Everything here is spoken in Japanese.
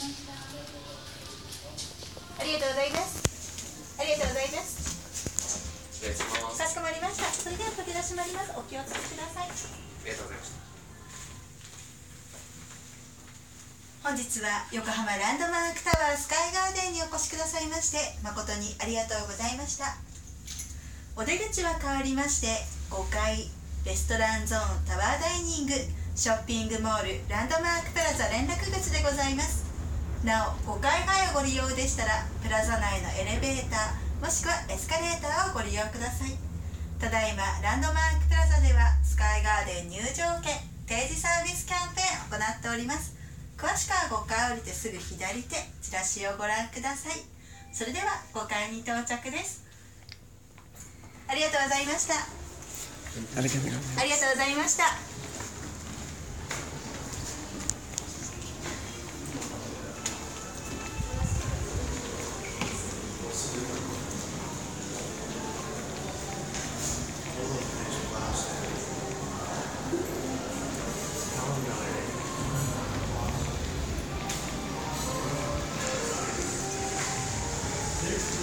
ありがとうございます。ありがとうございます。かしこまりました。それでは取り出しまります。お気を付けください。ありがとうございました本日は横浜ランドマークタワースカイガーデンにお越しくださいまして誠にありがとうございました。お出口は変わりまして5階レストランゾーンタワーダイニングショッピングモールランドマークプラザ連絡口でございます。なお5階がご利用でしたらプラザ内のエレベーターもしくはエスカレーターをご利用ください。ただいまランドマークプラザではスカイガーデン入場券定時サービスキャンペーンを行っております。詳しくは5階降りてすぐ左手チラシをご覧ください。それでは5階に到着です。ありがとうございました。ありがとうございました Six.